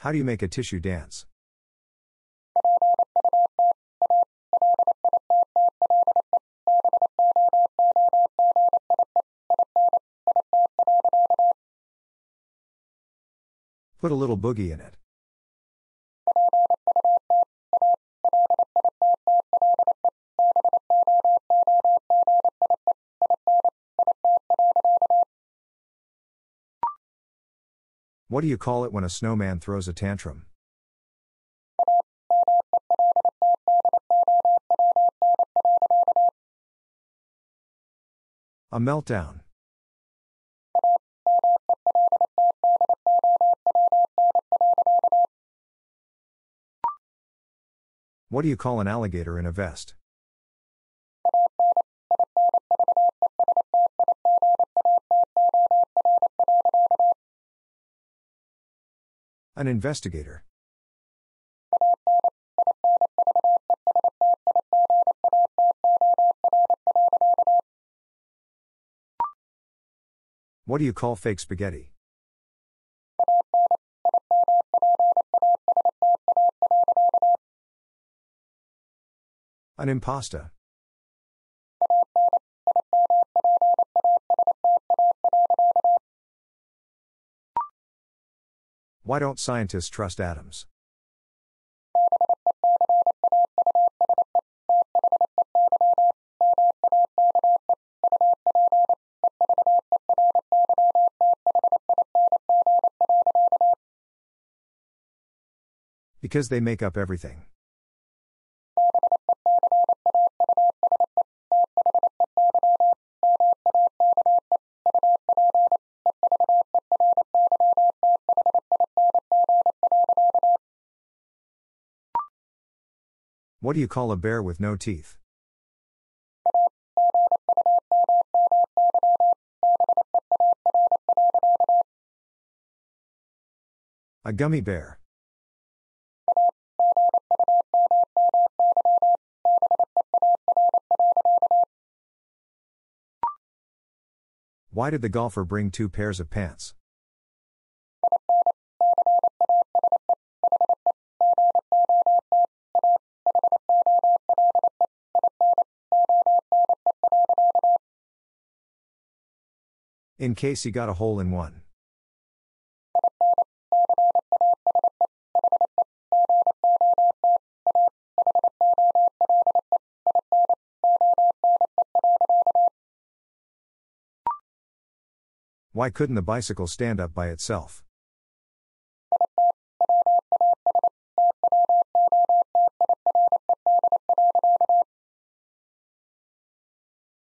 How do you make a tissue dance? Put a little boogie in it. What do you call it when a snowman throws a tantrum? A meltdown. What do you call an alligator in a vest? An investigator. What do you call fake spaghetti? An impasta. Why don't scientists trust atoms? Because they make up everything. What do you call a bear with no teeth? A gummy bear. Why did the golfer bring two pairs of pants? In case he got a hole in one. Why couldn't the bicycle stand up by itself?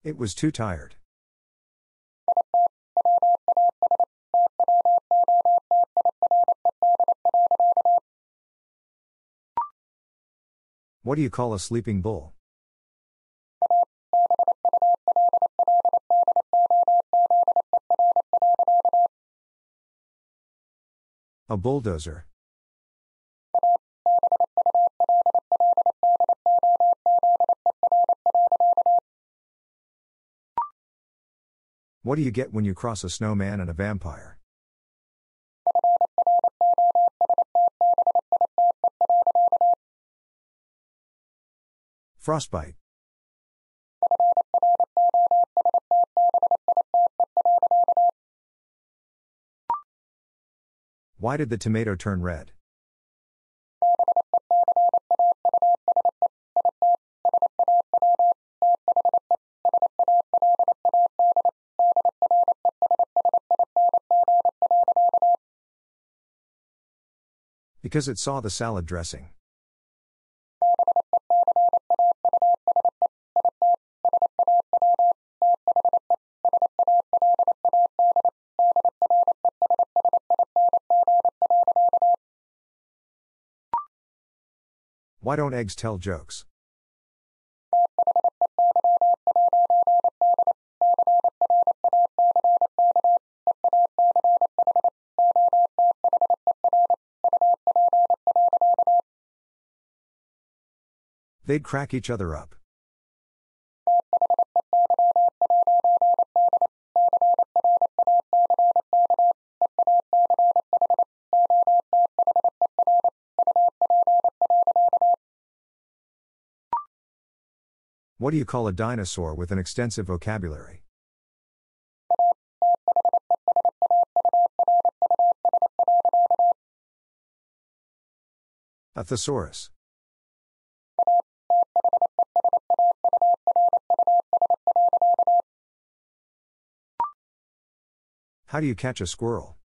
It was too tired. What do you call a sleeping bull? A bulldozer. What do you get when you cross a snowman and a vampire? Frostbite. Why did the tomato turn red? Because it saw the salad dressing. Why don't eggs tell jokes? They'd crack each other up. What do you call a dinosaur with an extensive vocabulary? A thesaurus. How do you catch a squirrel?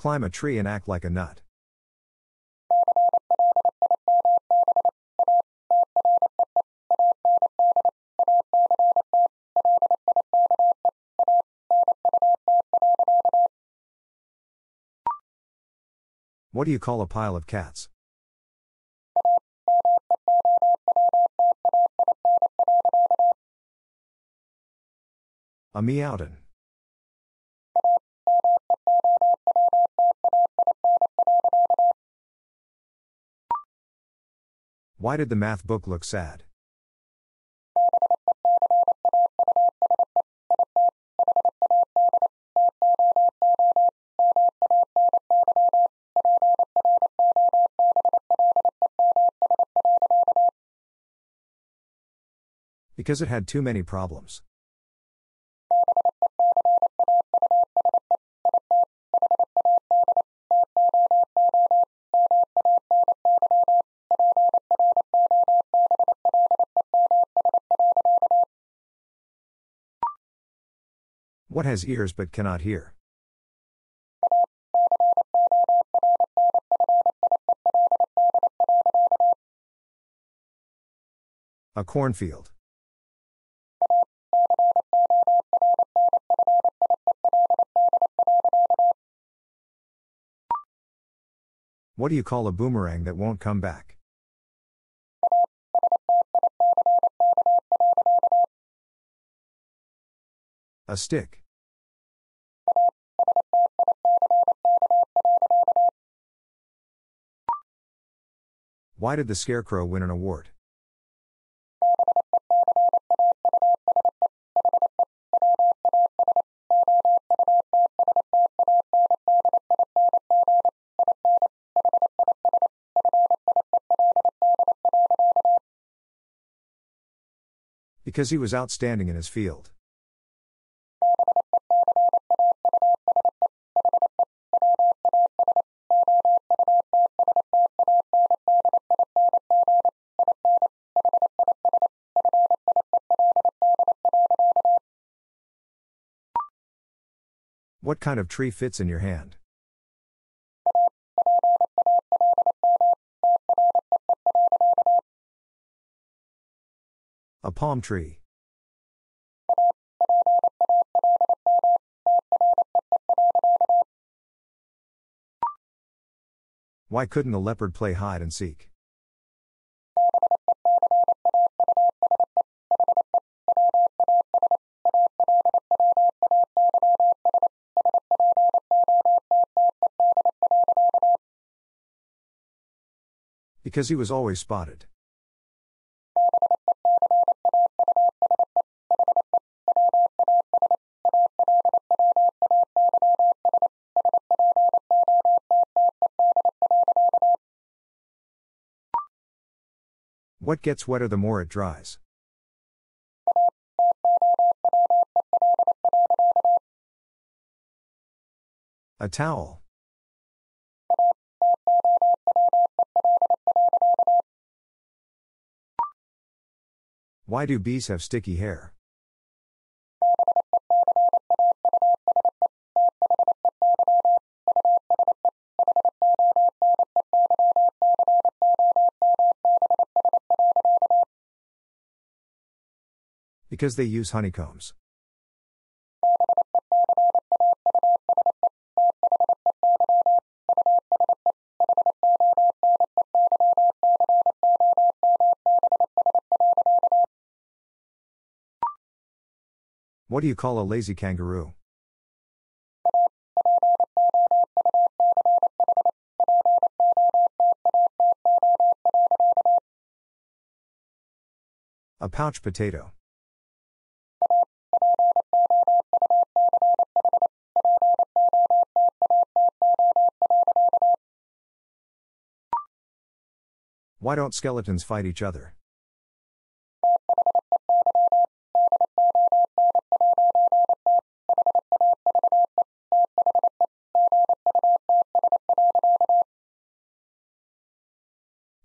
Climb a tree and act like a nut. What do you call a pile of cats? A meowton. Why did the math book look sad? Because it had too many problems. What has ears but cannot hear? A cornfield. What do you call a boomerang that won't come back? A stick. Why did the scarecrow win an award? Because he was outstanding in his field. What kind of tree fits in your hand? A palm tree. Why couldn't a leopard play hide and seek? Because he was always spotted. What gets wetter the more it dries? A towel. Why do bees have sticky hair? Because they use honeycombs. What do you call a lazy kangaroo? A pouch potato. Why don't skeletons fight each other?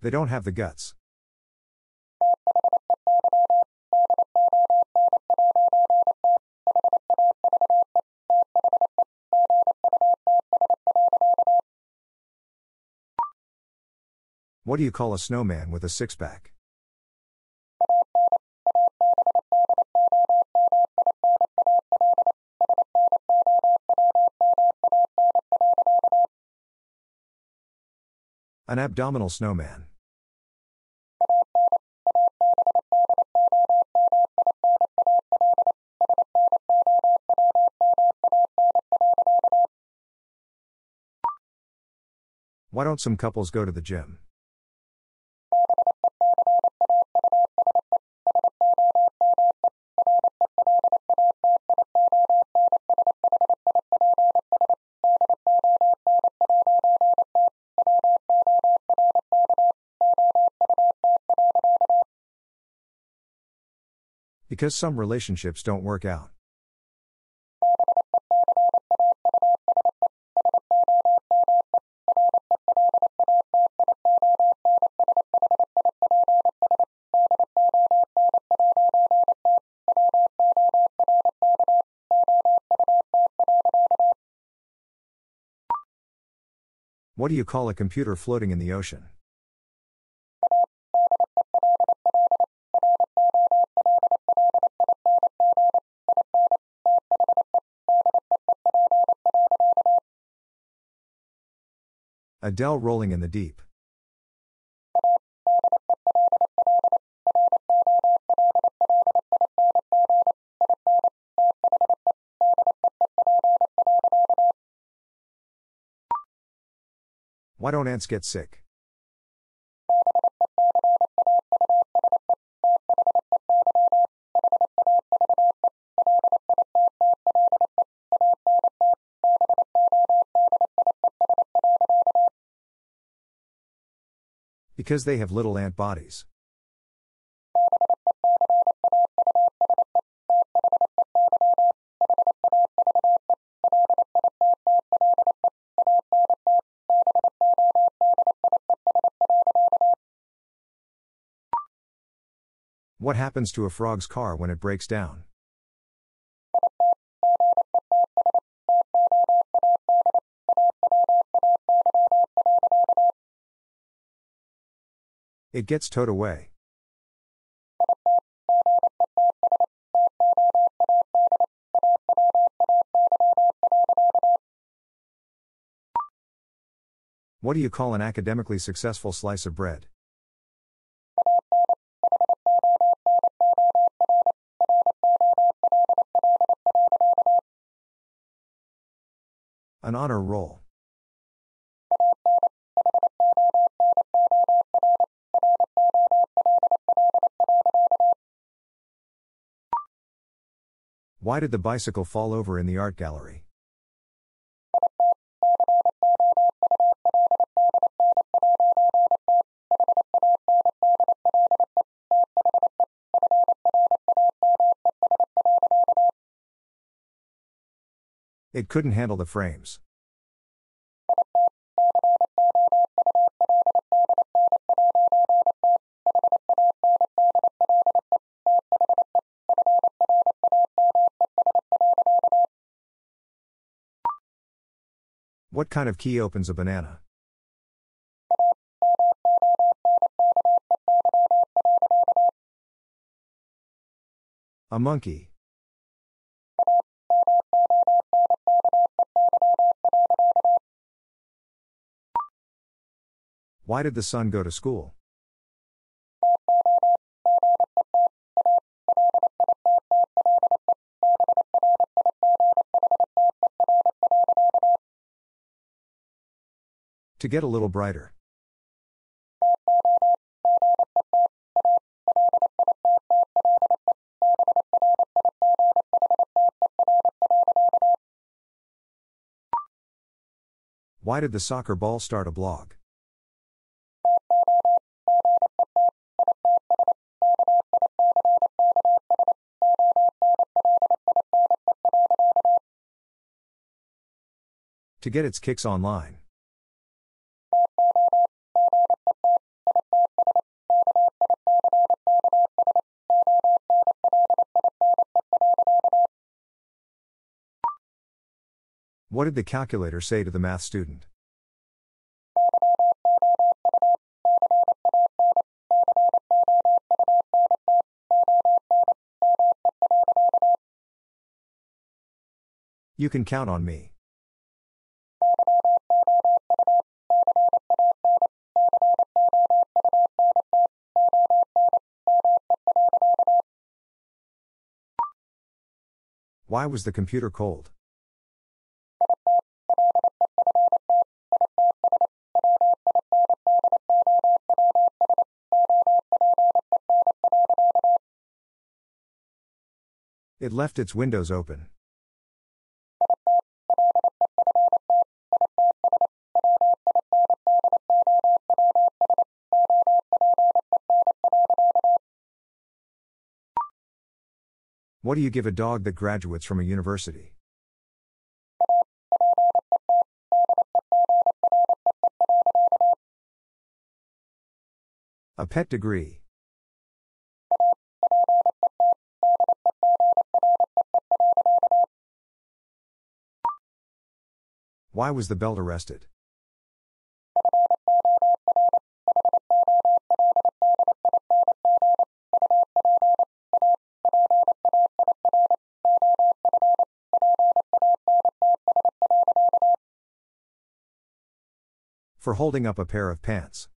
They don't have the guts. What do you call a snowman with a six pack? An abdominal snowman. Why don't some couples go to the gym? Because some relationships don't work out. What do you call a computer floating in the ocean? A dell rolling in the deep. Why don't ants get sick? Because they have little ant bodies. What happens to a frog's car when it breaks down? It gets towed away. What do you call an academically successful slice of bread? An honor roll. Why did the bicycle fall over in the art gallery? It couldn't handle the frames. What kind of key opens a banana? A monkey. Why did the sun go to school? To get a little brighter. Why did the soccer ball start a blog? To get its kicks online. What did the calculator say to the math student? You can count on me. Why was the computer cold? It left its windows open. What do you give a dog that graduates from a university? A pet degree. Why was the belt arrested? For holding up a pair of pants.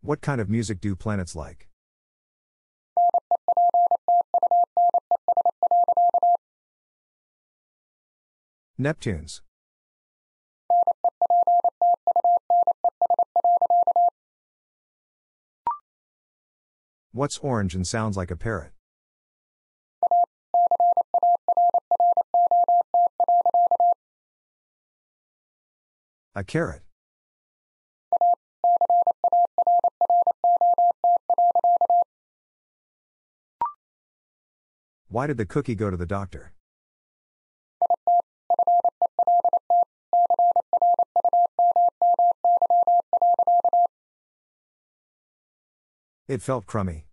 What kind of music do planets like? Neptunes. What's orange and sounds like a parrot? A carrot. Why did the cookie go to the doctor? It felt crummy.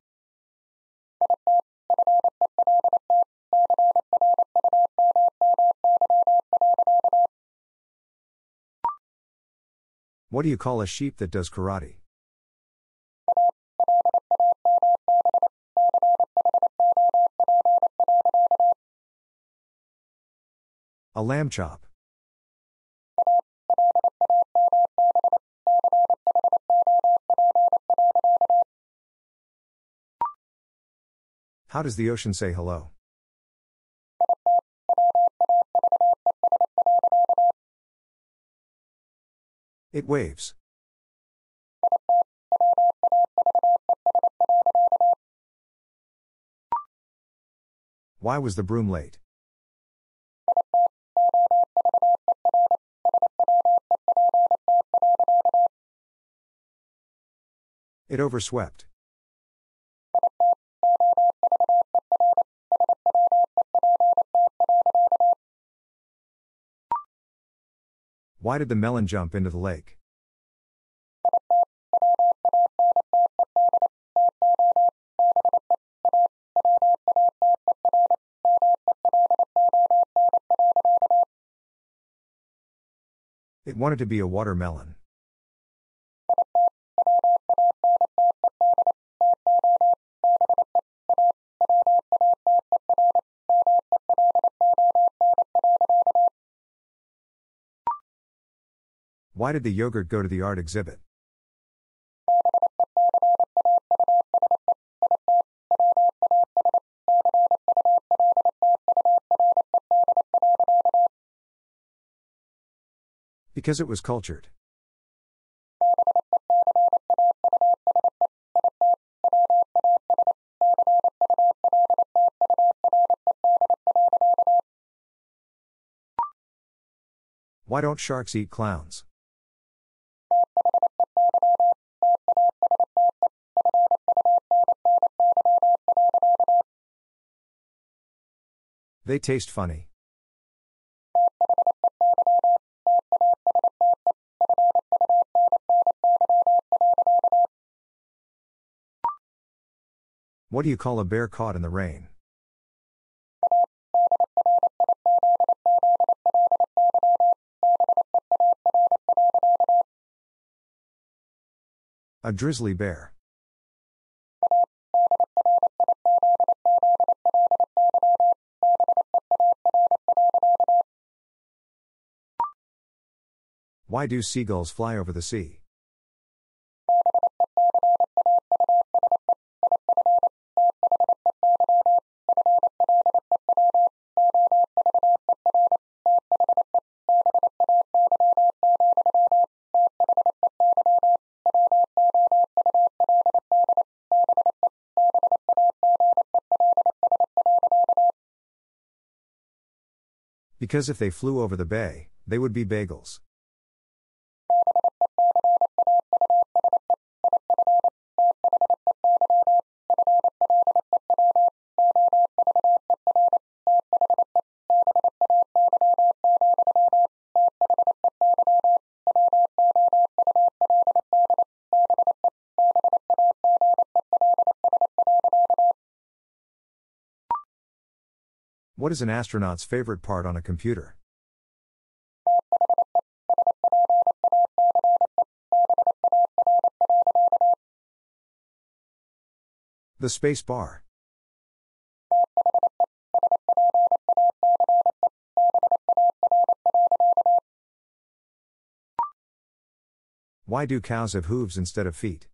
What do you call a sheep that does karate? A lamb chop. How does the ocean say hello? It waves. Why was the broom late? It overswept. Why did the melon jump into the lake? It wanted to be a watermelon. Why did the yogurt go to the art exhibit? Because it was cultured. Why don't sharks eat clowns? They taste funny. What do you call a bear caught in the rain? A drizzly bear. Why do seagulls fly over the sea? Because if they flew over the bay, they would be bagels. Is an astronaut's favorite part on a computer? The space bar. Why do cows have hooves instead of feet?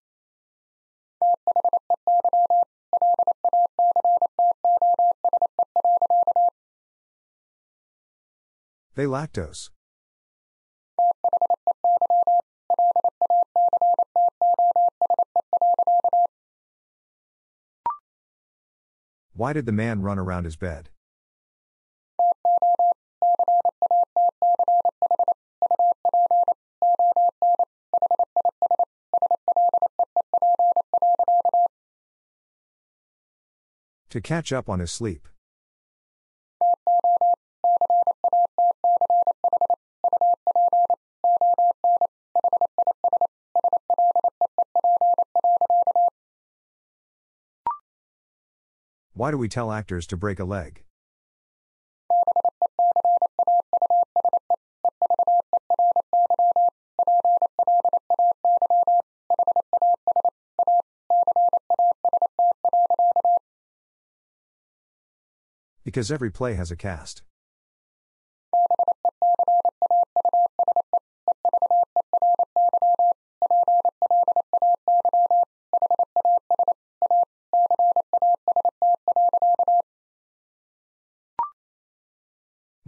They lactose. Why did the man run around his bed? To catch up on his sleep. Why do we tell actors to break a leg? Because every play has a cast.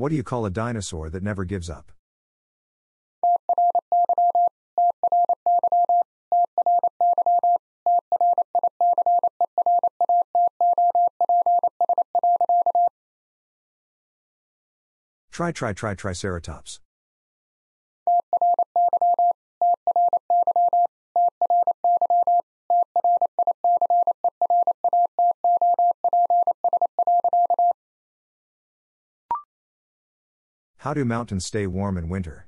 What do you call a dinosaur that never gives up? Try, try, try, triceratops. How do mountains stay warm in winter?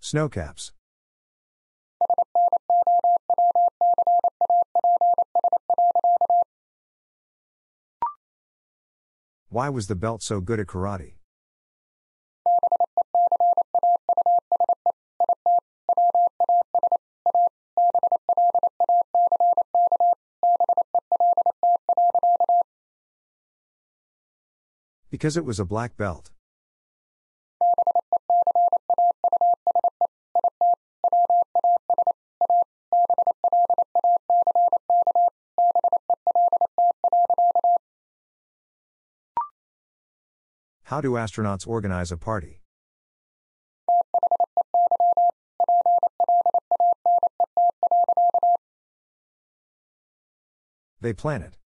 Snowcaps. Why was the belt so good at karate? Because it was a black belt. How do astronauts organize a party? They plan it.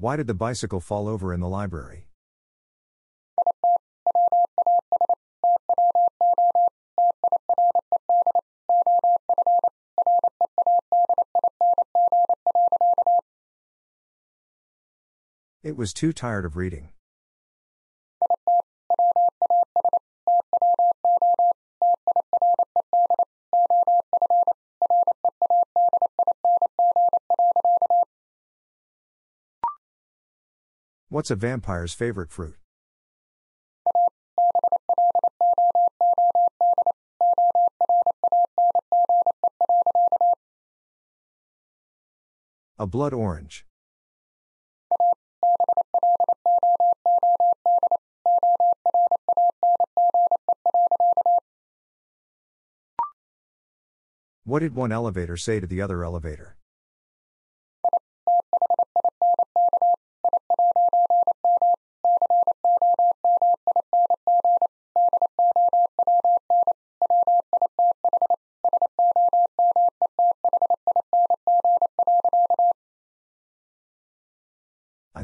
Why did the bicycle fall over in the library? It was too tired of reading. What's a vampire's favorite fruit? A blood orange. What did one elevator say to the other elevator?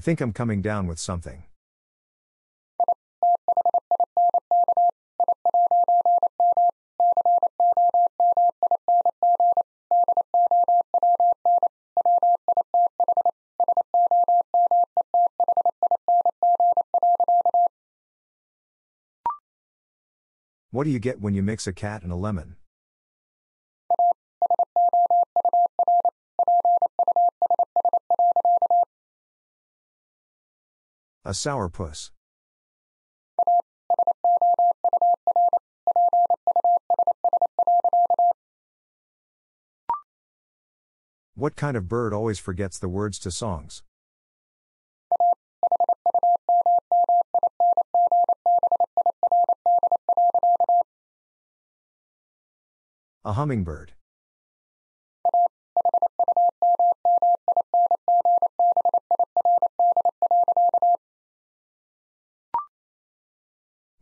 Think I'm coming down with something. What do you get when you mix a cat and a lemon? A sourpuss. What kind of bird always forgets the words to songs? A hummingbird.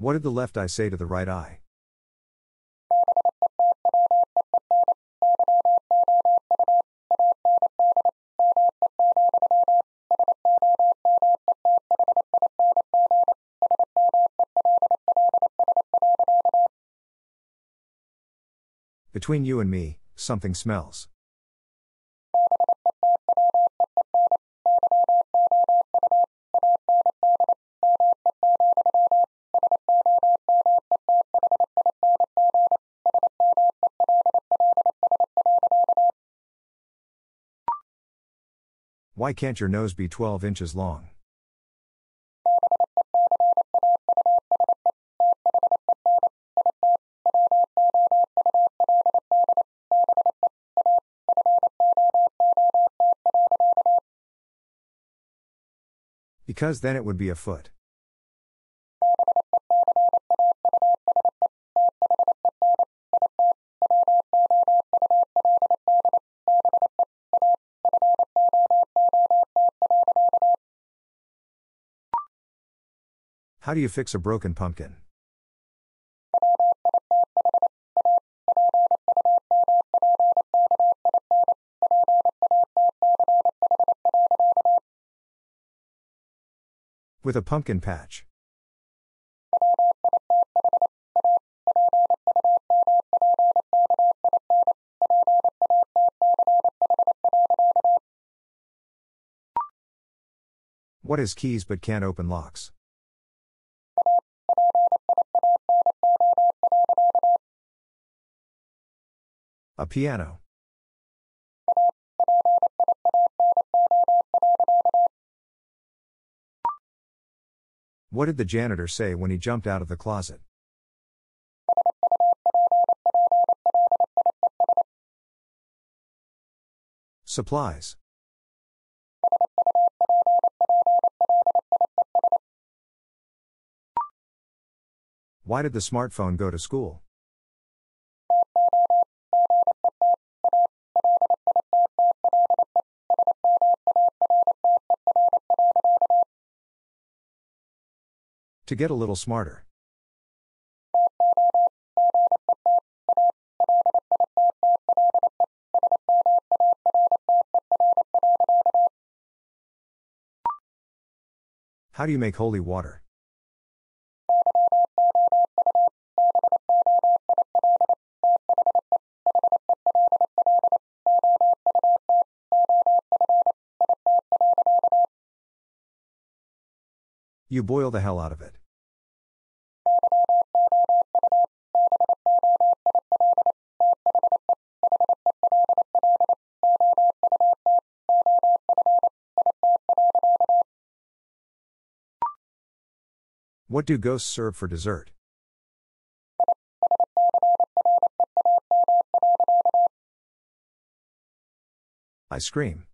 What did the left eye say to the right eye? Between you and me, something smells. Why can't your nose be 12 inches long? Because then it would be a foot. How do you fix a broken pumpkin? With a pumpkin patch. What has keys but can't open locks? A piano. What did the janitor say when he jumped out of the closet? Supplies. Why did the smartphone go to school? To get a little smarter. How do you make holy water? You boil the hell out of it. What do ghosts serve for dessert? I scream.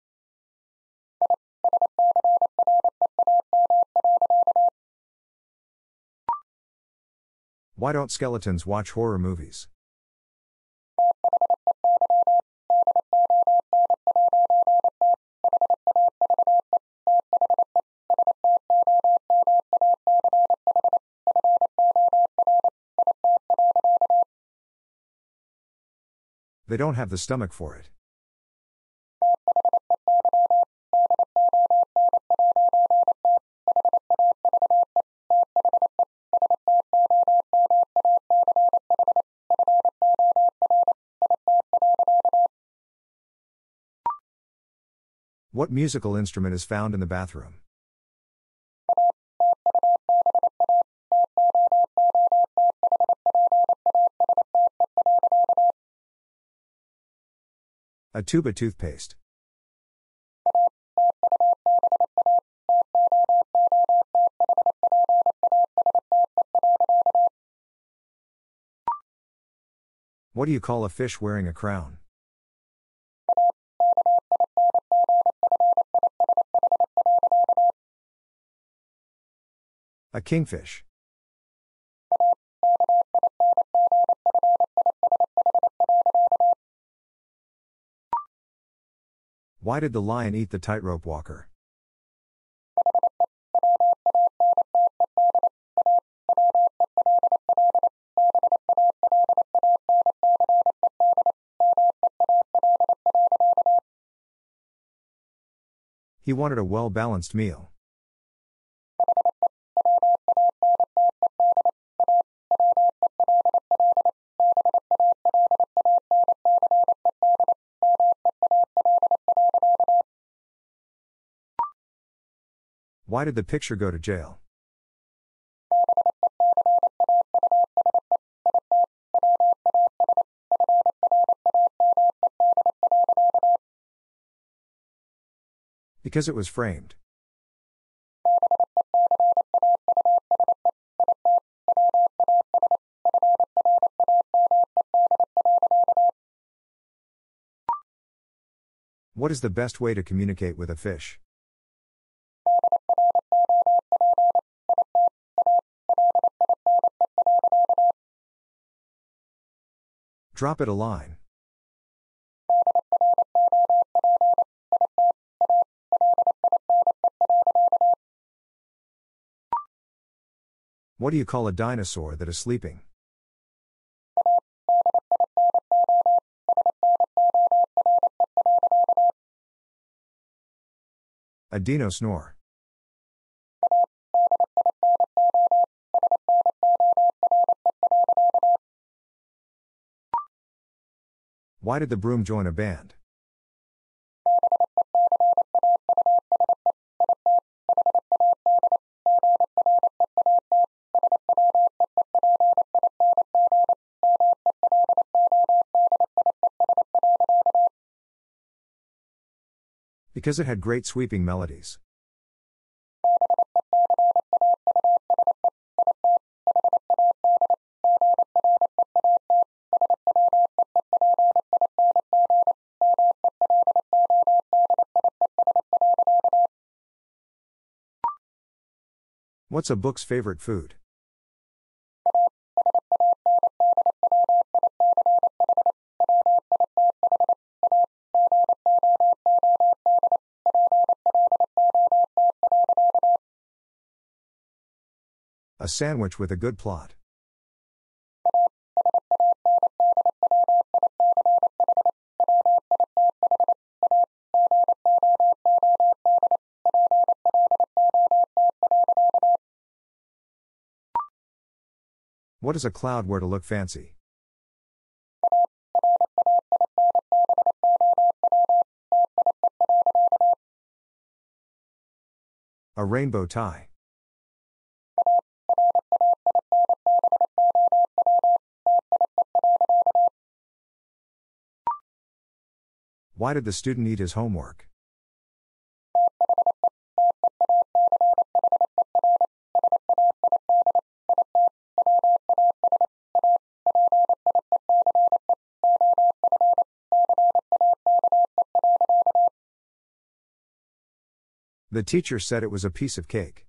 Why don't skeletons watch horror movies? They don't have the stomach for it. What musical instrument is found in the bathroom? A tube of toothpaste. What do you call a fish wearing a crown? A kingfish. Why did the lion eat the tightrope walker? He wanted a well balanced meal. Why did the picture go to jail? Because it was framed. What is the best way to communicate with a fish? Drop it a line. What do you call a dinosaur that is sleeping? A dino snore. Why did the broom join a band? Because it had great sweeping melodies. What's a book's favorite food? A sandwich with a good plot. What does a cloud wear to look fancy? A rainbow tie. Why did the student eat his homework? The teacher said it was a piece of cake.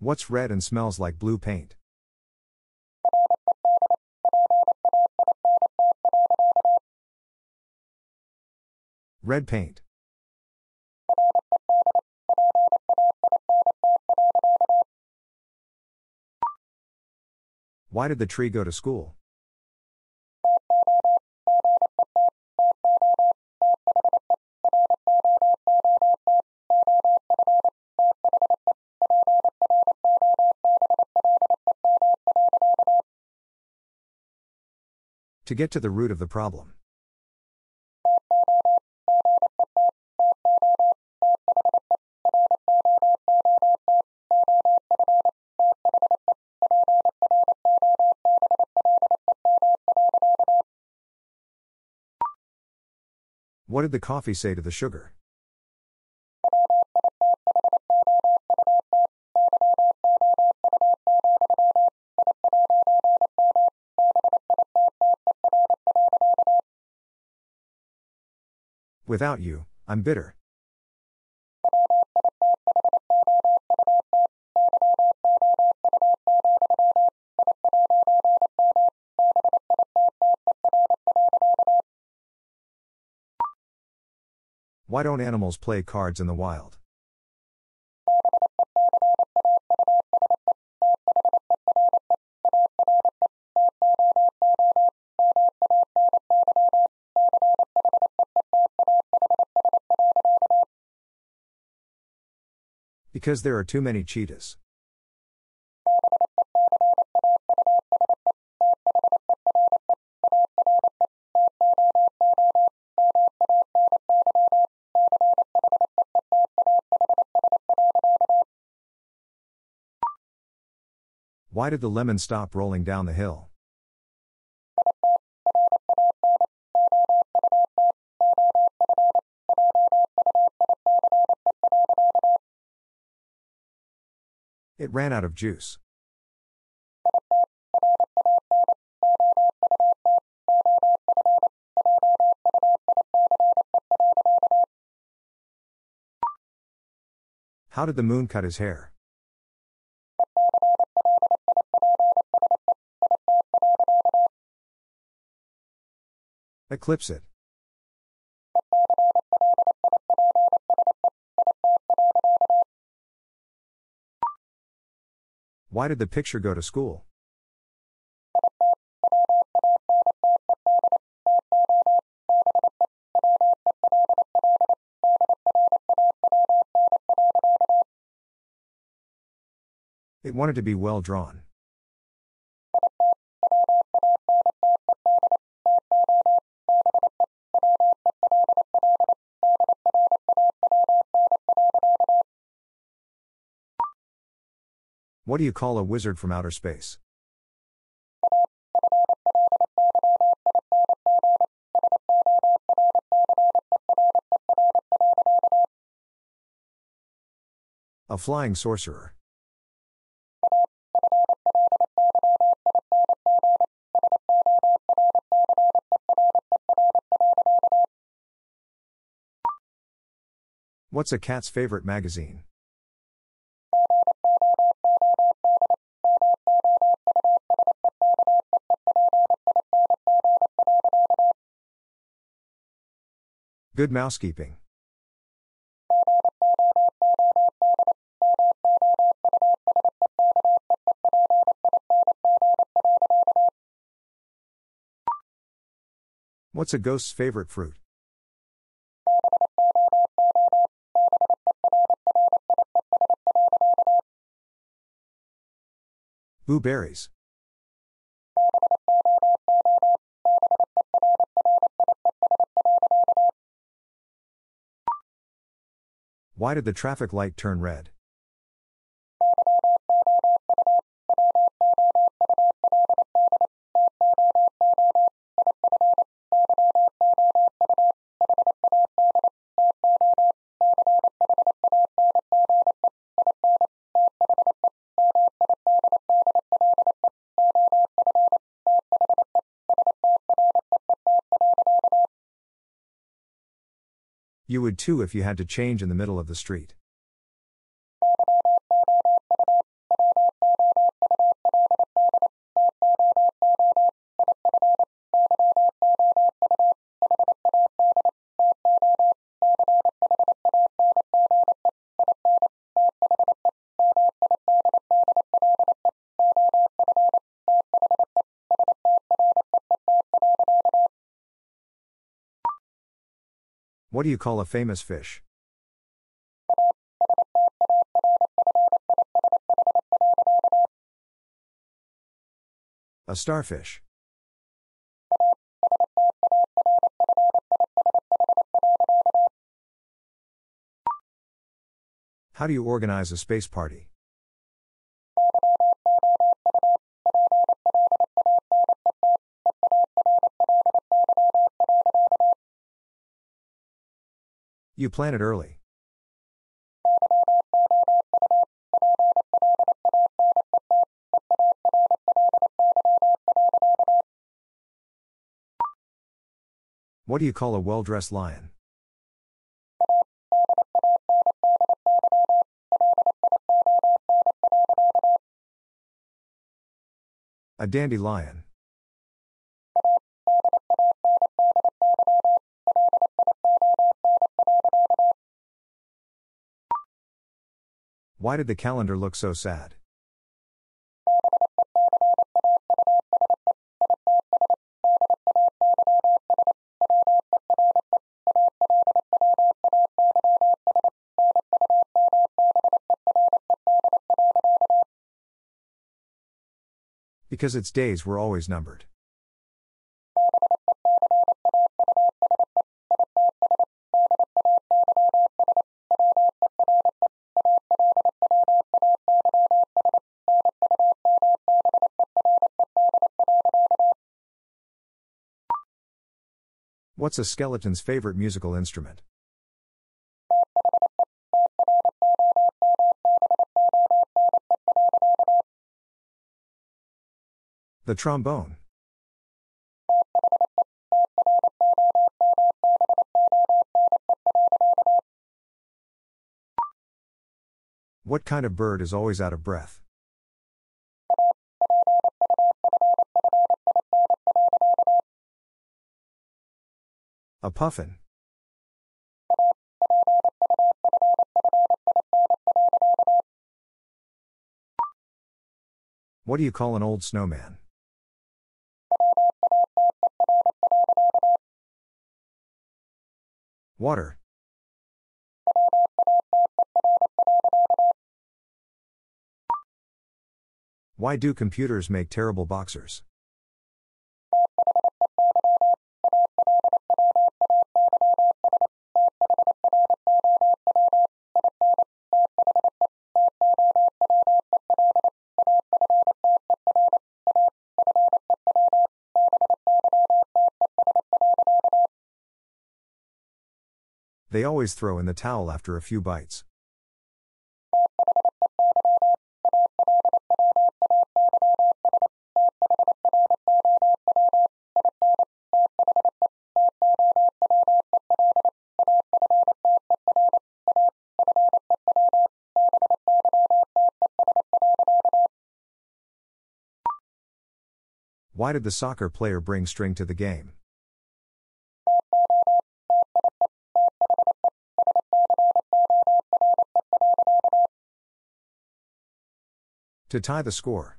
What's red and smells like blue paint? Red paint. Why did the tree go to school? To get to the root of the problem. What did the coffee say to the sugar? Without you, I'm bitter. Why don't animals play cards in the wild? Because there are too many cheetahs. Why did the lemon stop rolling down the hill? It ran out of juice. How did the moon cut his hair? Eclipse it. Why did the picture go to school? It wanted to be well drawn. What do you call a wizard from outer space? A flying sorcerer. What's a cat's favorite magazine? Good mousekeeping. What's a ghost's favorite fruit? Blueberries. Why did the traffic light turn red? You would too if you had to change in the middle of the street. What do you call a famous fish? A starfish. How do you organize a space party? You plan it early. What do you call a well dressed lion? A dandelion. Why did the calendar look so sad? Because its days were always numbered. What's a skeleton's favorite musical instrument? The trombone. What kind of bird is always out of breath? A puffin. What do you call an old snowman? Water. Why do computers make terrible boxers? They always throw in the towel after a few bites. Why did the soccer player bring string to the game? To tie the score.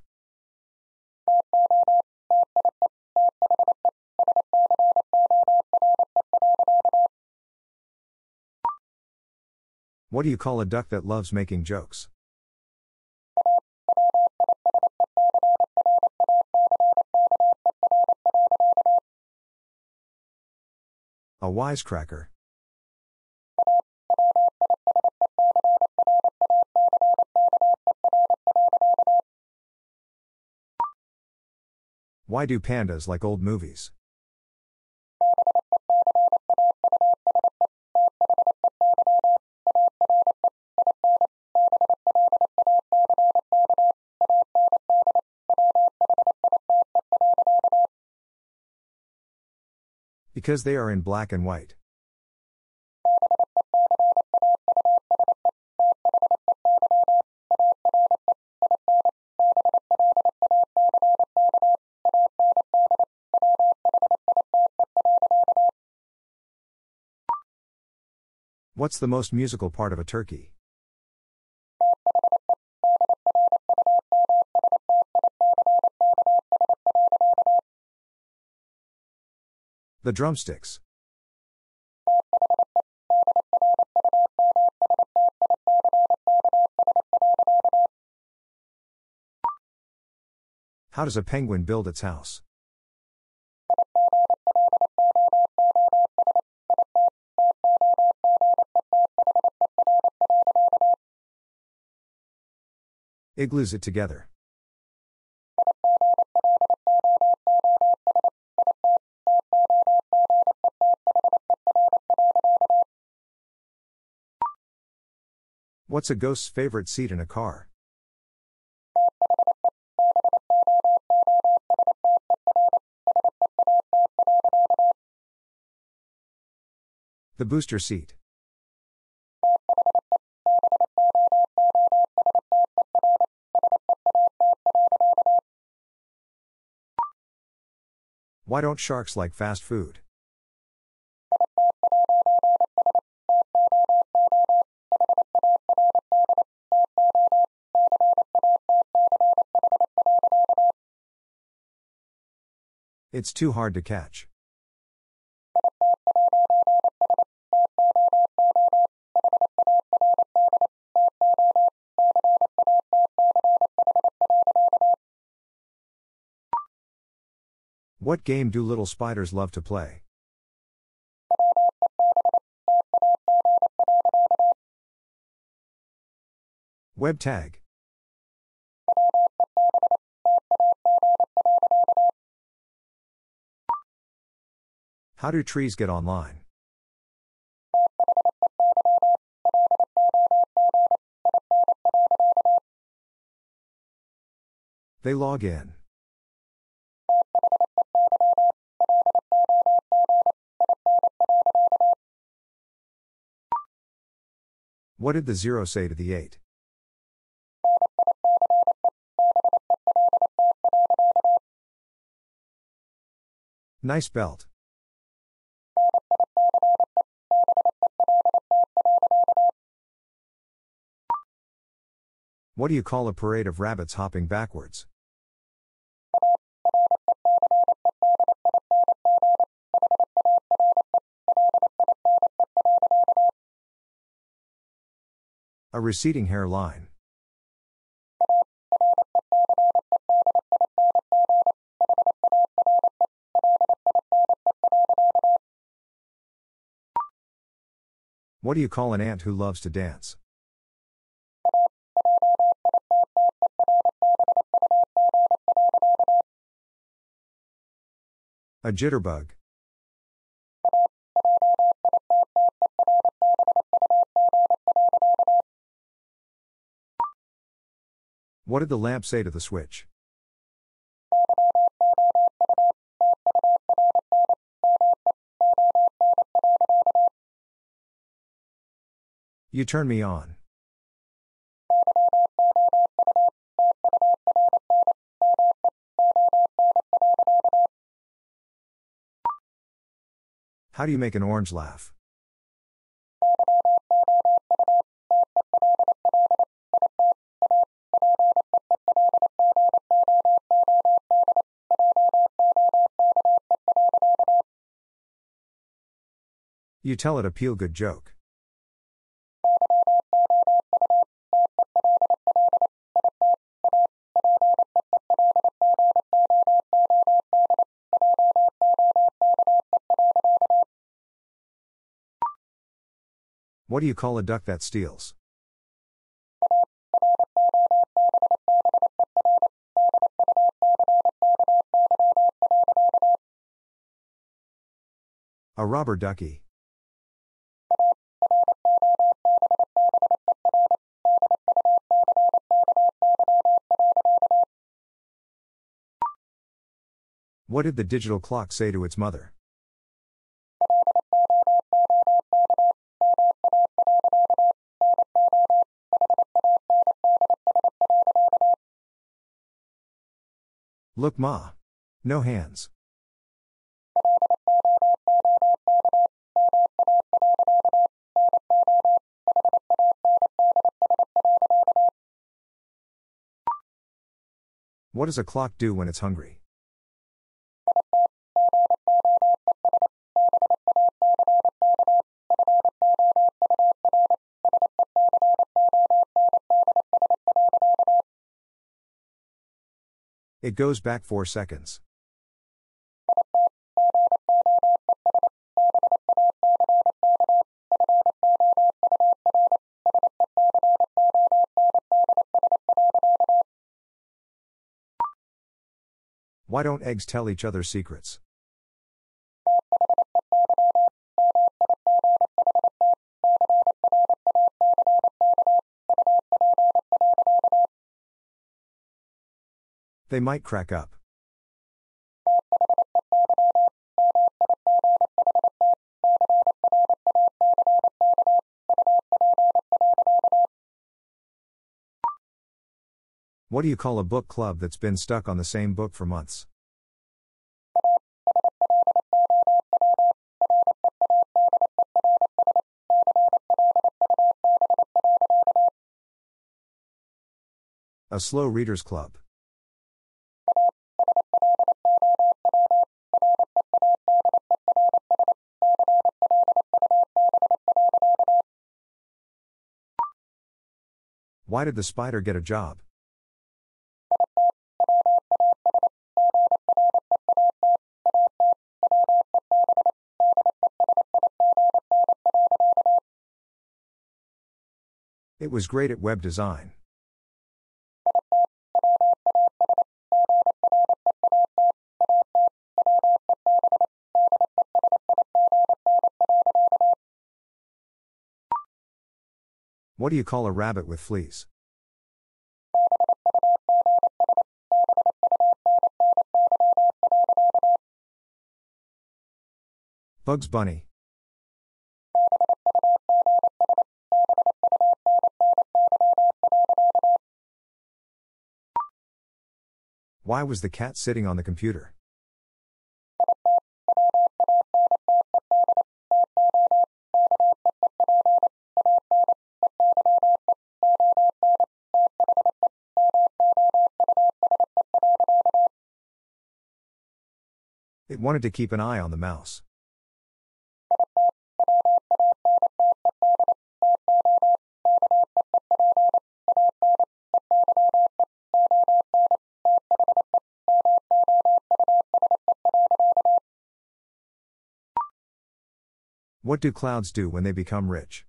What do you call a duck that loves making jokes? A wisecracker. Why do pandas like old movies? Because they are in black and white. What's the most musical part of a turkey? The drumsticks. How does a penguin build its house? It glues it together. What's a ghost's favorite seat in a car? The booster seat. Why don't sharks like fast food? It's too hard to catch. What game do little spiders love to play? Web tag. How do trees get online? They log in. What did the zero say to the 8? Nice belt. What do you call a parade of rabbits hopping backwards? A receding hairline. What do you call an ant who loves to dance? A jitterbug. What did the lamp say to the switch? You turn me on. How do you make an orange laugh? You tell it a peel good joke. What do you call a duck that steals? A robber ducky. What did the digital clock say to its mother? Look, Ma. No hands. What does a clock do when it's hungry? It goes back 4 seconds. Why don't eggs tell each other secrets? They might crack up. What do you call a book club that's been stuck on the same book for months? A slow readers club. Why did the spider get a job? It was great at web design. What do you call a rabbit with fleas? Bugs Bunny. Why was the cat sitting on the computer? Wanted to keep an eye on the mouse. What do clouds do when they become rich?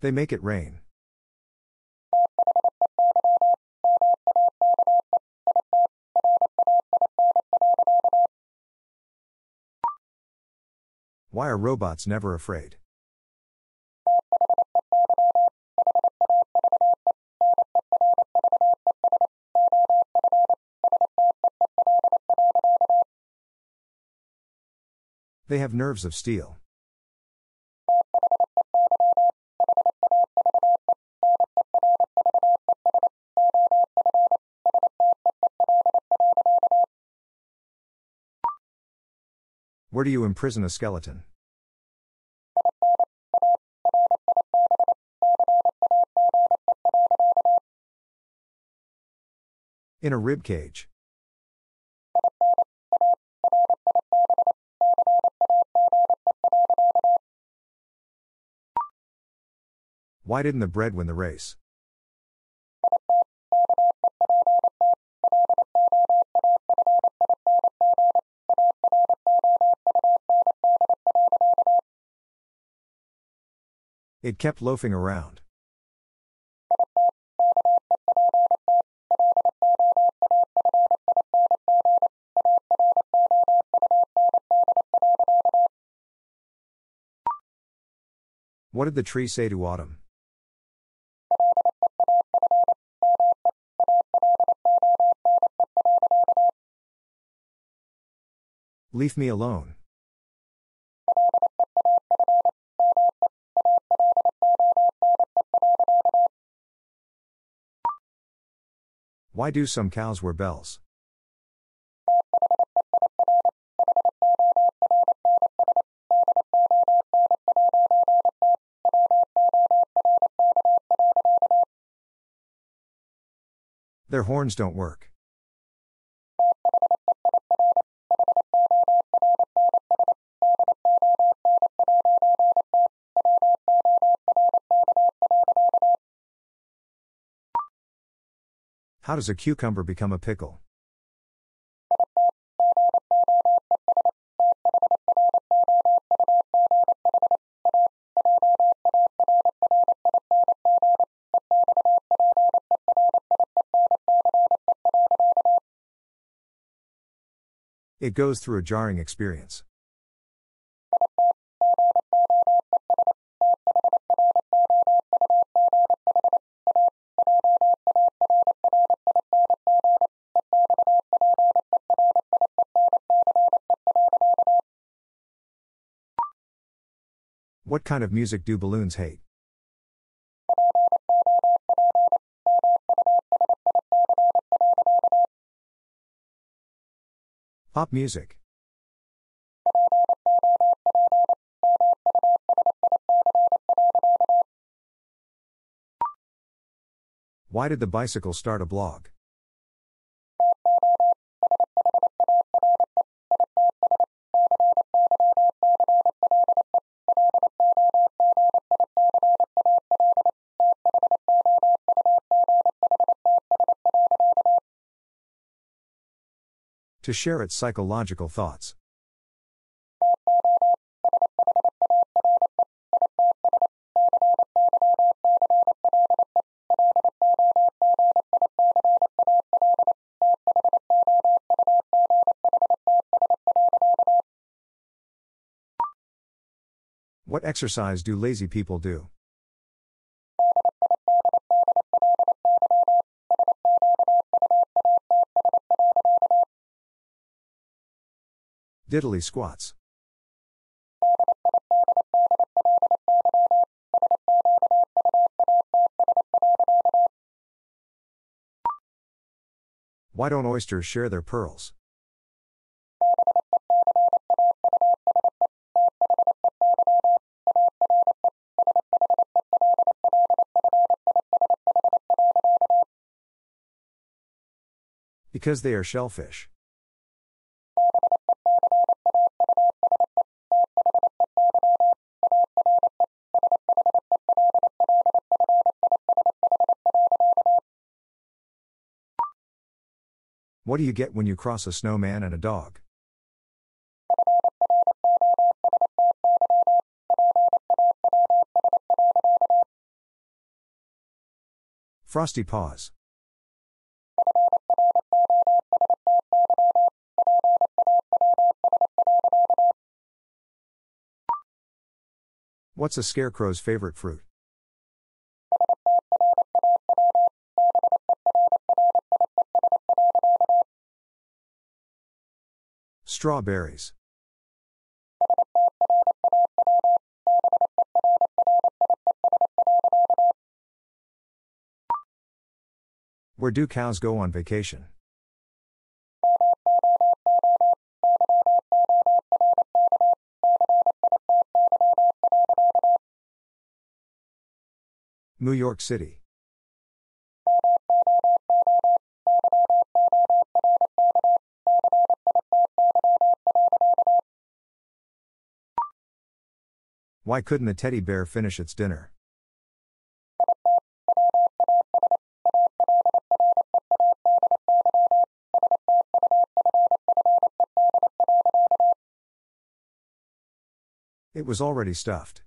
They make it rain. Why are robots never afraid? They have nerves of steel. Where do you imprison a skeleton? In a rib cage. Why didn't the bread win the race? It kept loafing around. What did the tree say to autumn? Leave me alone. Why do some cows wear bells? Their horns don't work. How does a cucumber become a pickle? It goes through a jarring experience. What kind of music do balloons hate? Pop music. Why did the bicycle start a blog? To share its psychological thoughts. What exercise do lazy people do? Diddly squats. Why don't oysters share their pearls? Because they are shellfish. What do you get when you cross a snowman and a dog? Frosty paws. What's a scarecrow's favorite fruit? Strawberries. Where do cows go on vacation? New York City. Why couldn't the teddy bear finish its dinner? It was already stuffed.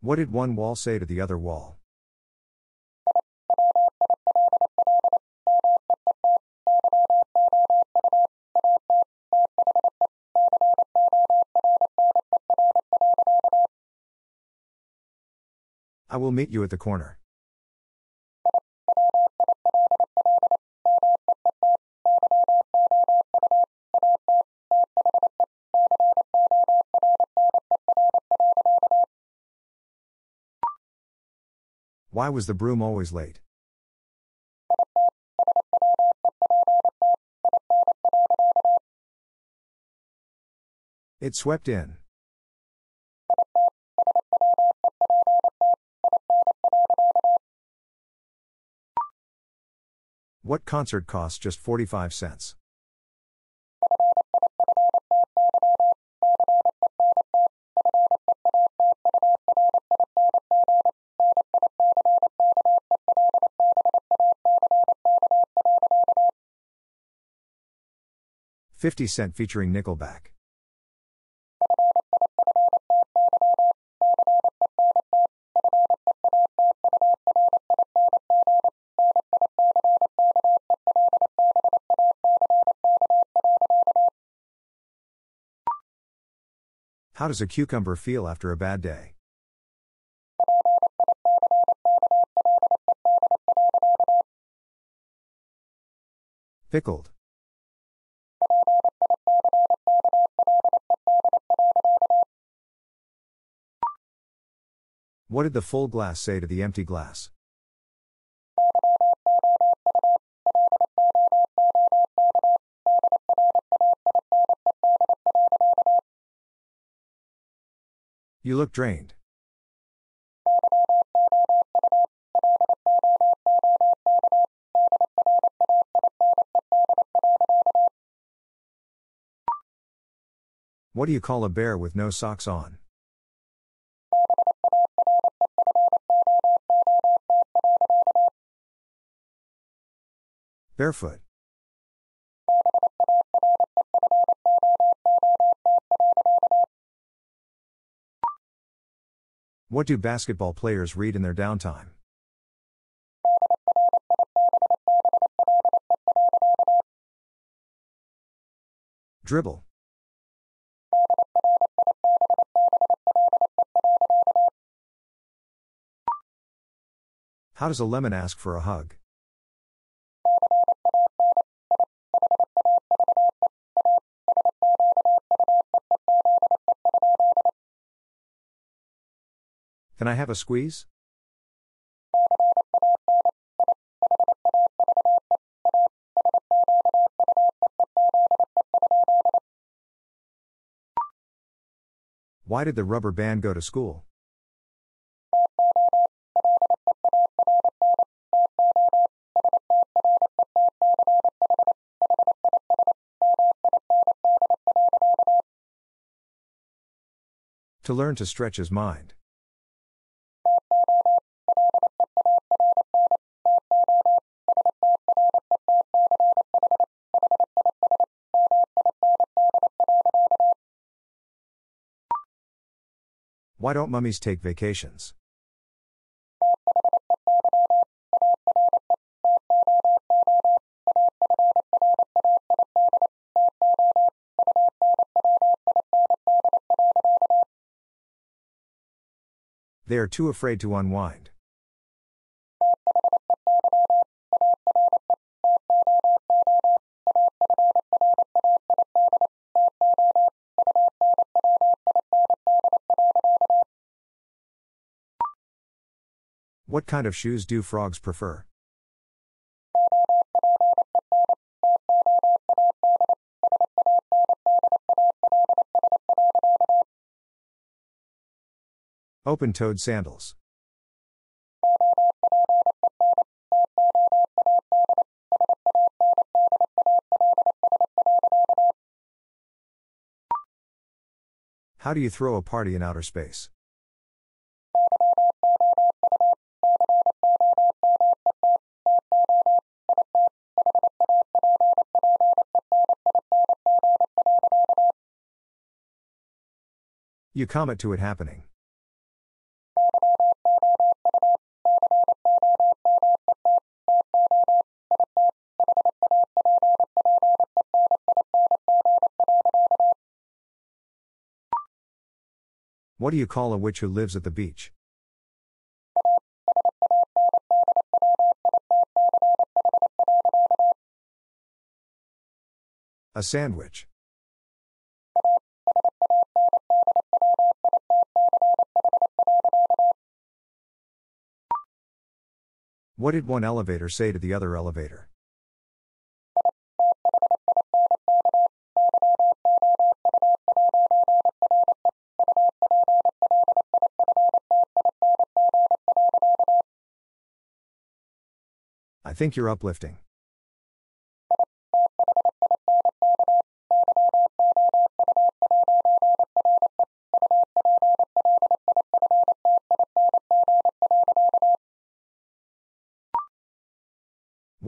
What did one wall say to the other wall? I will meet you at the corner. Why was the broom always late? It swept in. What concert costs just 45 cents? Fifty cent featuring Nickelback. How does a cucumber feel after a bad day? Pickled. What did the full glass say to the empty glass? You look drained. What do you call a bear with no socks on? Barefoot. What do basketball players read in their downtime? Dribble. How does a lemon ask for a hug? Can I have a squeeze? Why did the rubber band go to school? To learn to stretch his mind. Why don't mummies take vacations? They are too afraid to unwind. What kind of shoes do frogs prefer? Open toed sandals. How do you throw a party in outer space? You comment to it happening. What do you call a witch who lives at the beach? A sandwich. What did one elevator say to the other elevator? I think you're uplifting.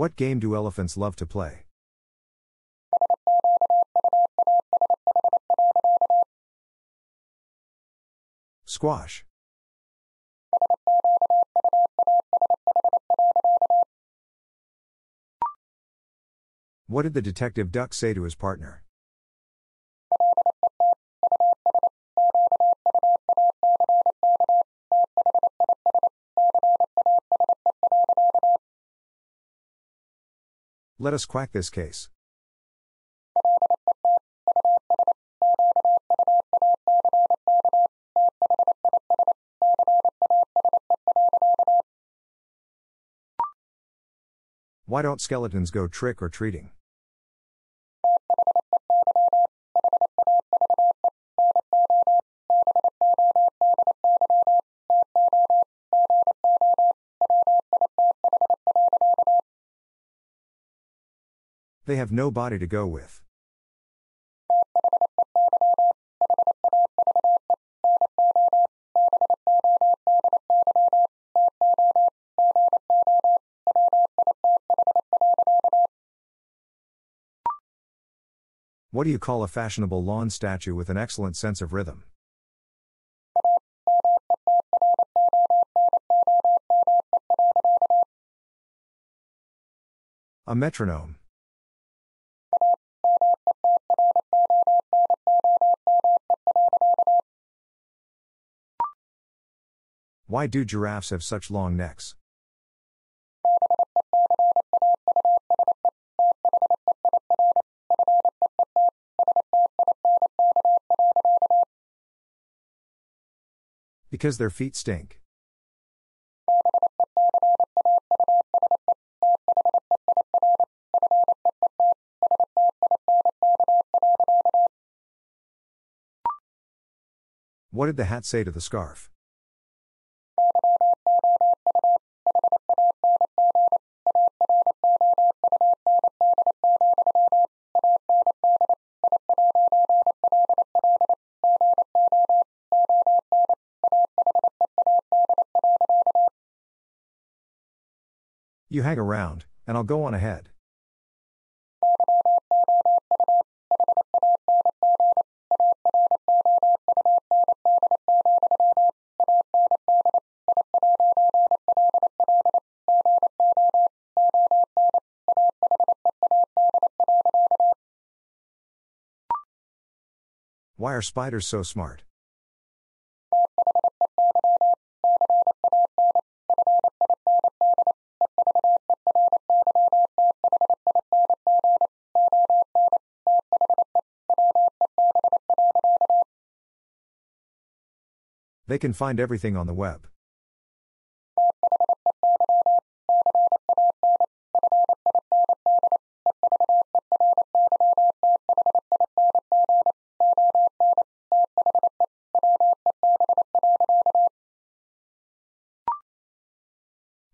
What game do elephants love to play? Squash. What did the detective duck say to his partner? Let us quack this case. Why don't skeletons go trick or treating? They have no body to go with. What do you call a fashionable lawn statue with an excellent sense of rhythm? A metronome. Why do giraffes have such long necks? Because their feet stink. What did the hat say to the scarf? You hang around, and I'll go on ahead. Why are spiders so smart? They can find everything on the web.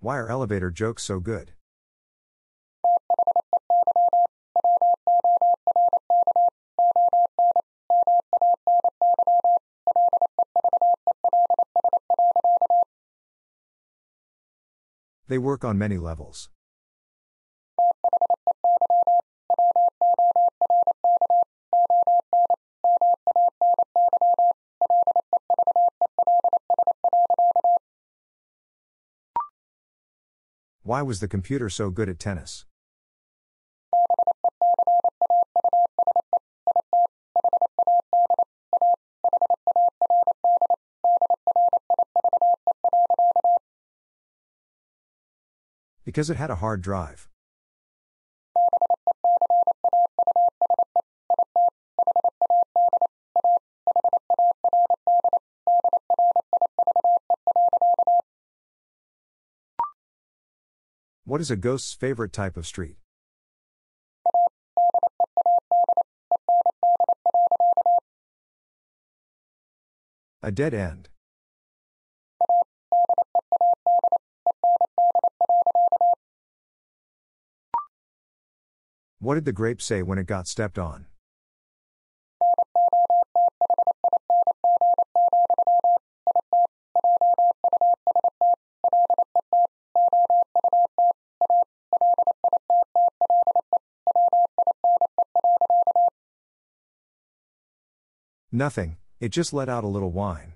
Why are elevator jokes so good? They work on many levels. Why was the computer so good at tennis? Because it had a hard drive. What is a ghost's favorite type of street? A dead end. What did the grape say when it got stepped on? Nothing, it just let out a little whine.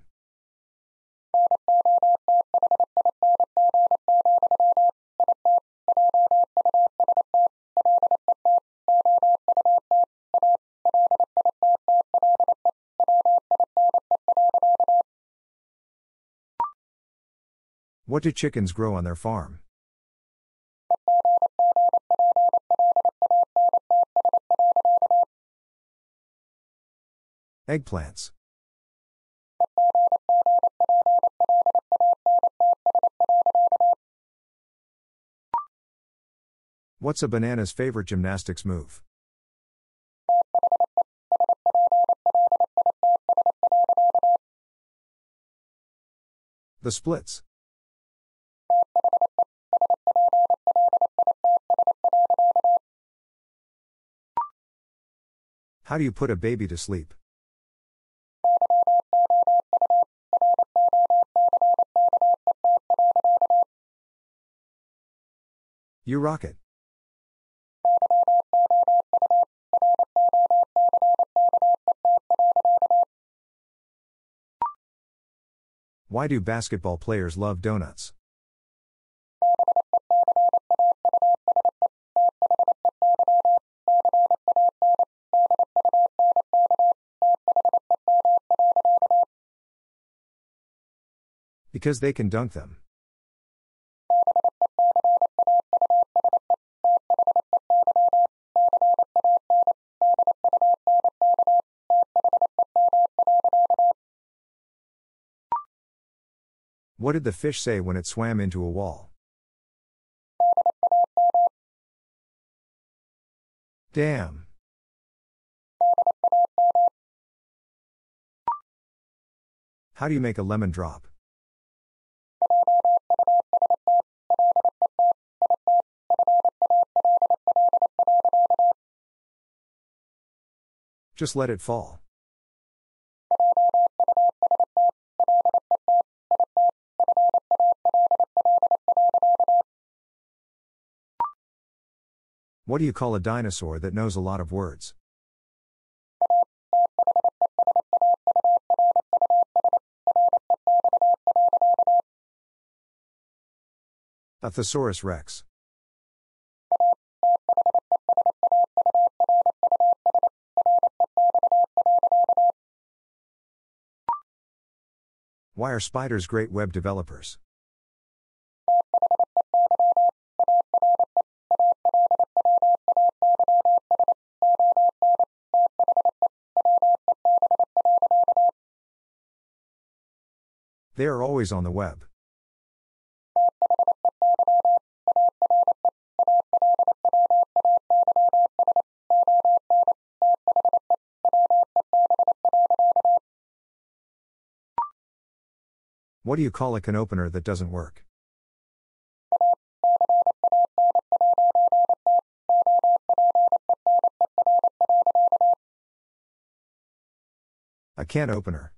What do chickens grow on their farm? Eggplants. What's a banana's favorite gymnastics move? The splits. How do you put a baby to sleep? You rock it. Why do basketball players love donuts? Because they can dunk them. What did the fish say when it swam into a wall? Dam. How do you make a lemon drop? Just let it fall. What do you call a dinosaur that knows a lot of words? A thesaurus rex. Why are spiders great web developers? They are always on the web. What do you call a can opener that doesn't work? A can opener.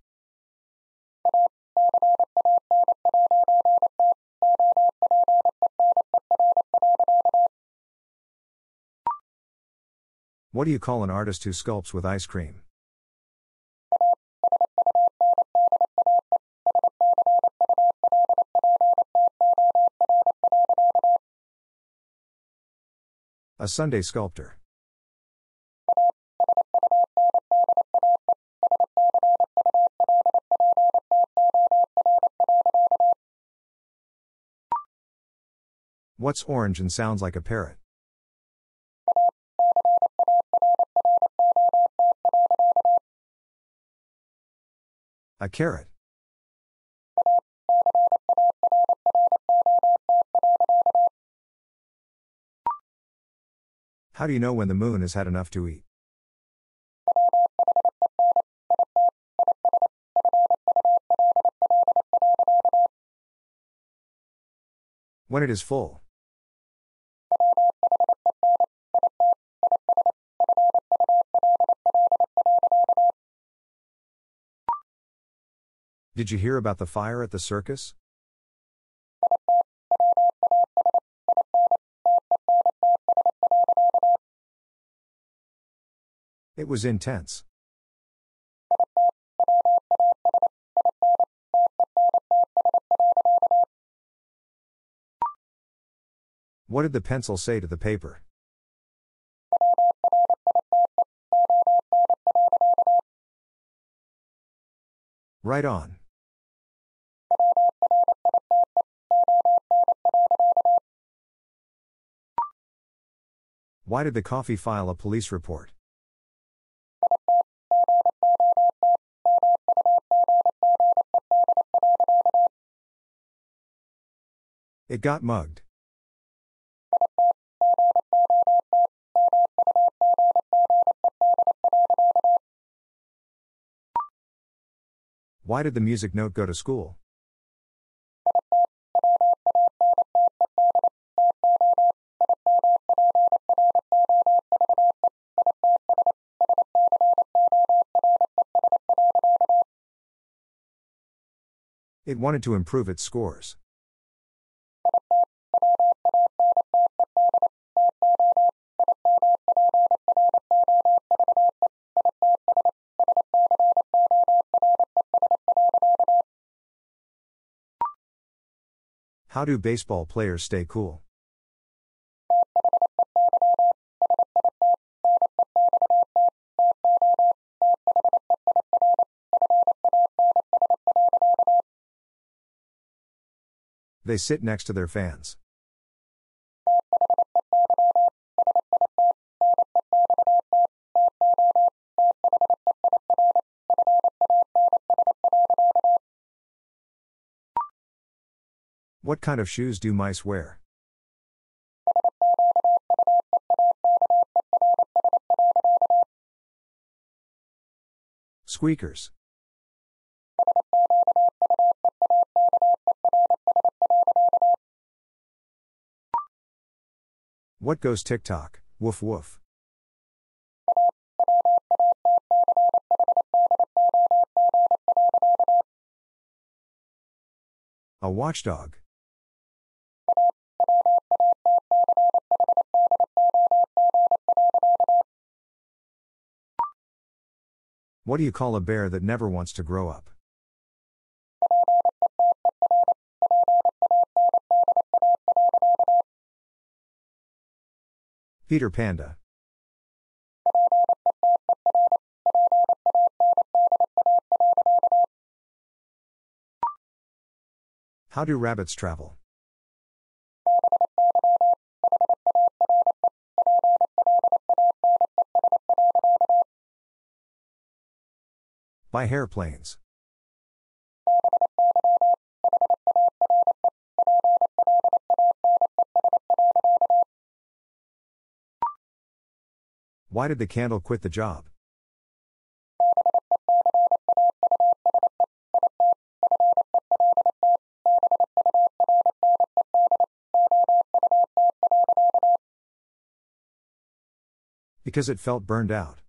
What do you call an artist who sculpts with ice cream? A sundae sculptor. What's orange and sounds like a parrot? A carrot. How do you know when the moon has had enough to eat? When it is full. Did you hear about the fire at the circus? It was intense. What did the pencil say to the paper? Right on. Why did the coffee file a police report? It got mugged. Why did the music note go to school? It wanted to improve its scores. How do baseball players stay cool? They sit next to their fans. What kind of shoes do mice wear? Squeakers. What goes tick tock, woof woof? A watchdog. What do you call a bear that never wants to grow up? Peter Panda. How do rabbits travel? By hairplanes. Why did the candle quit the job? Because it felt burned out.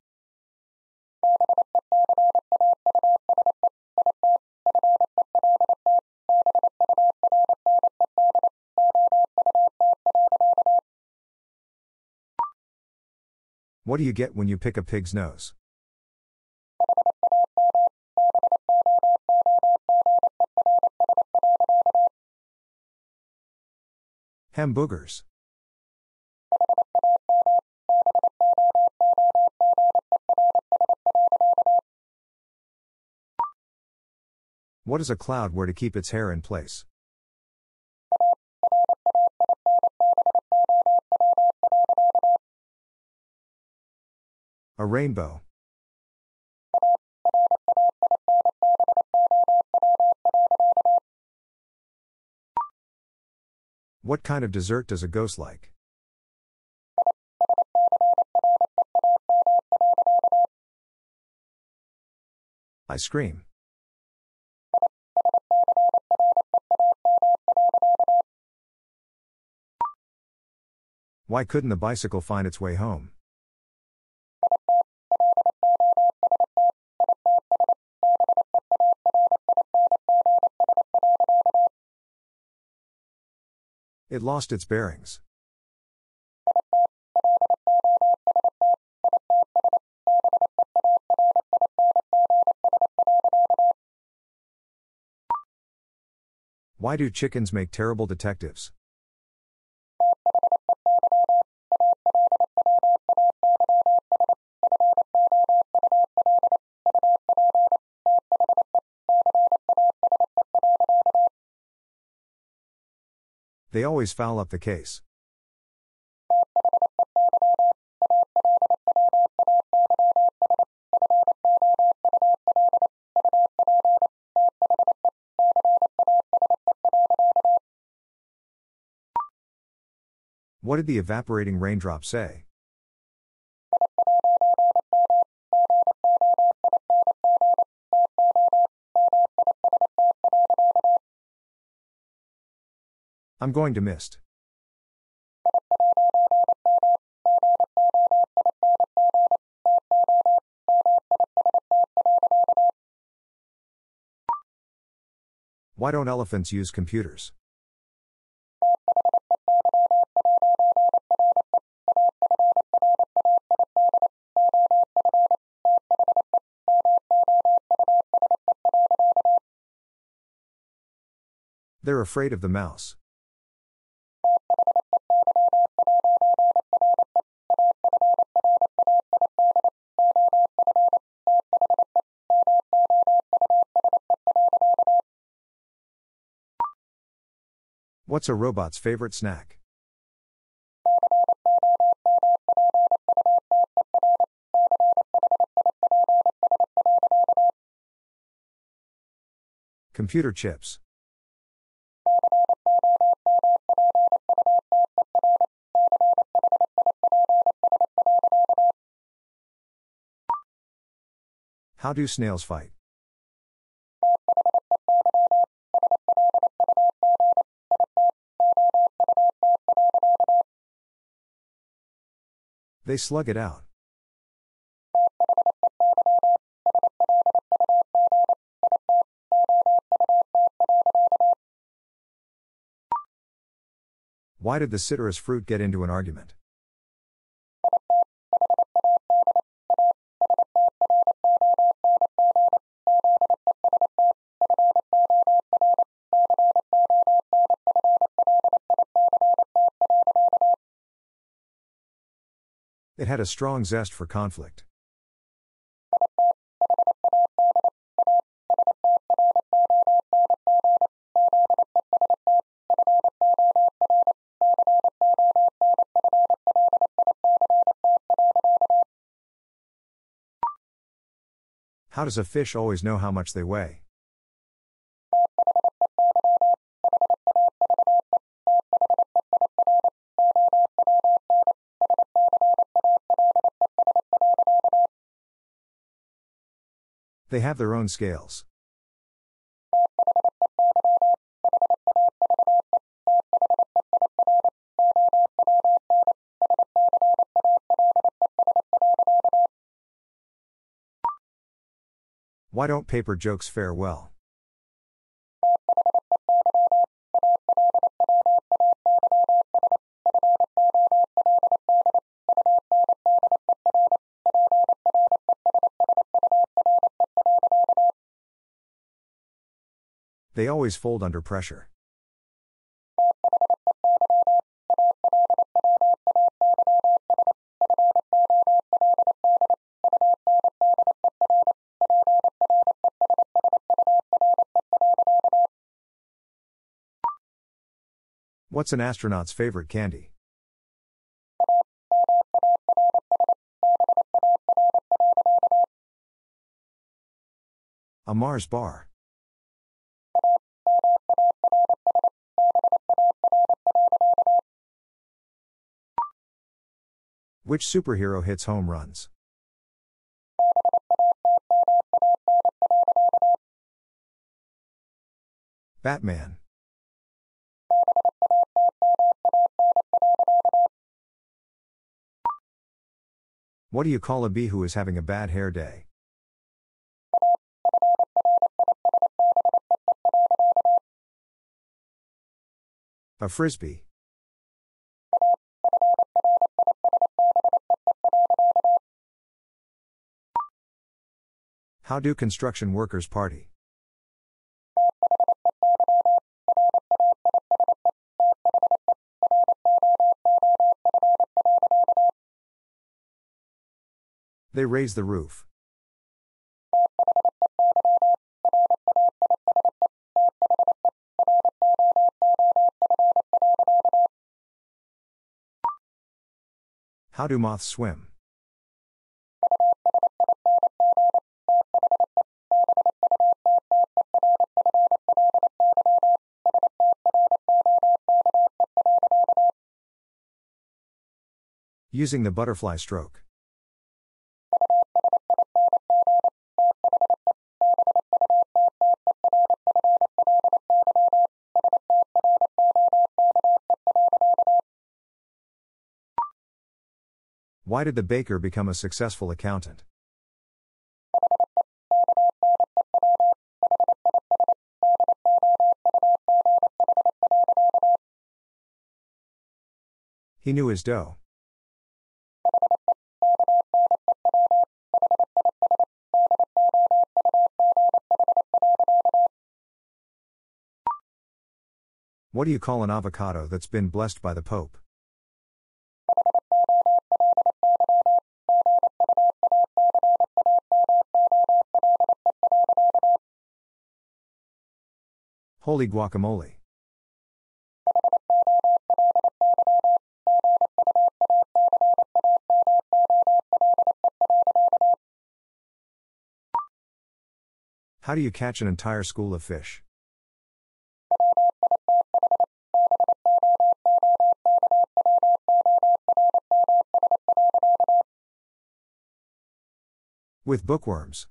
What do you get when you pick a pig's nose? Hamburgers. What does a cloud wear to keep its hair in place? A rainbow. What kind of dessert does a ghost like? Ice cream. Why couldn't the bicycle find its way home? It lost its bearings. Why do chickens make terrible detectives? They always foul up the case. What did the evaporating raindrop say? I'm going to mist. Why don't elephants use computers? They're afraid of the mouse. What's a robot's favorite snack? Computer chips. How do snails fight? They slug it out. Why did the citrus fruit get into an argument? It had a strong zest for conflict. How does a fish always know how much they weigh? They have their own scales. Why don't paper jokes fare well? They always fold under pressure. What's an astronaut's favorite candy? A Mars bar. Which superhero hits home runs? Batman. What do you call a bee who is having a bad hair day? A frisbee. How do construction workers party? They raise the roof. How do moths swim? Using the butterfly stroke. Why did the baker become a successful accountant? He knew his dough. What do you call an avocado that's been blessed by the Pope? Holy guacamole. How do you catch an entire school of fish? With bookworms.